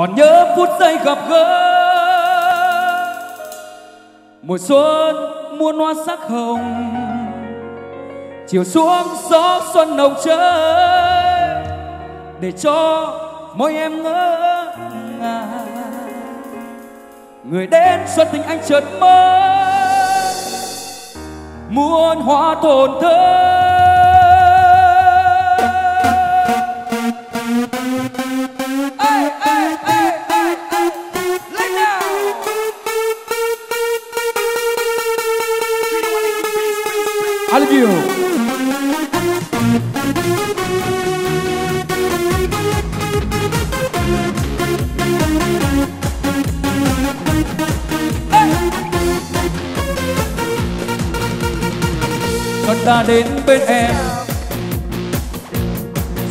còn nhớ phút giây gặp gỡ. Mùa xuân muôn hoa sắc hồng. Chiều xuống, gió xuân nồng chơi. Để cho mỗi em ngỡ ngàng. Người đến xuân tình anh chợt mơ muôn hoa tổn thơ I love you. Xuân đã đến bên em.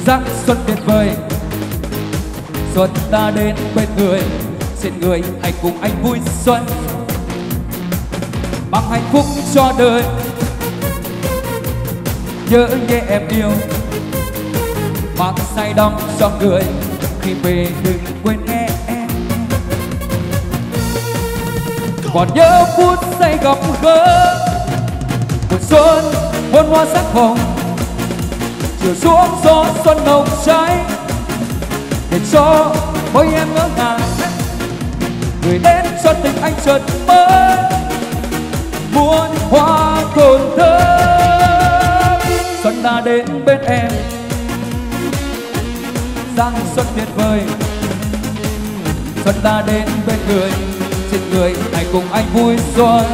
Giáng xuân tuyệt vời. Xuân đã đến bên người. Xin người hãy cùng anh vui xuân. Mang hạnh phúc cho đời. Nhớ nghe em yêu. Mang say đắm cho người Khi về đừng quên nghe em. Còn nhớ phút say gặp gỡ một xuân, muôn hoa sắc hồng. Chiều xuống gió xuân nồng cháy, để cho mỗi em ngỡ ngàng. Người đến cho tình anh chợt mơ, muôn hoa tồn thơ đến bên em. Giang xuân tuyệt vời. Xuân ta đến bên người, trên người hãy cùng anh vui xuân.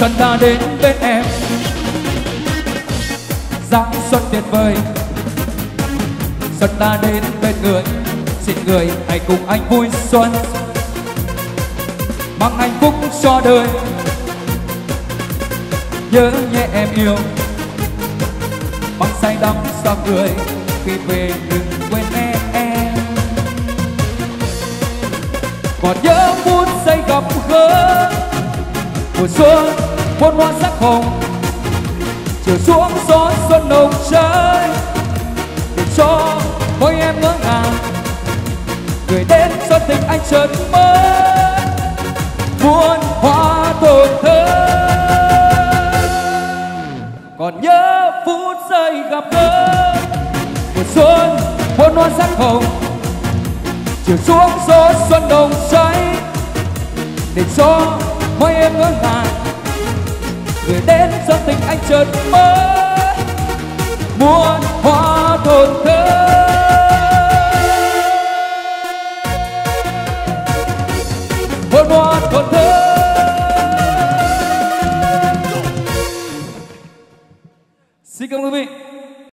Xuân đã đến bên em. Giáng xuân tuyệt vời. Xuân đã đến bên người. Xin người hãy cùng anh vui xuân. Mang hạnh phúc cho đời. Nhớ nhé em yêu. Mang say đắm sao người khi về đừng quên em em. Còn nhớ phút giây gặp gỡ. Mùa xuân muôn hoa sắc hồng. Chiều xuống gió xuân nồng cháy. Để cho mỗi em ngỡ ngàng. Người đến cho tình anh chợt mơ muôn hoa tổn thơ. Còn nhớ phút giây gặp gỡ. Mùa xuân, muôn hoa sắc hồng. Chiều xuống gió xuân nồng cháy. Để cho mỗi em ngỡ ngàng anh chợt mơ muôn hoa thôn thơ muôn hoa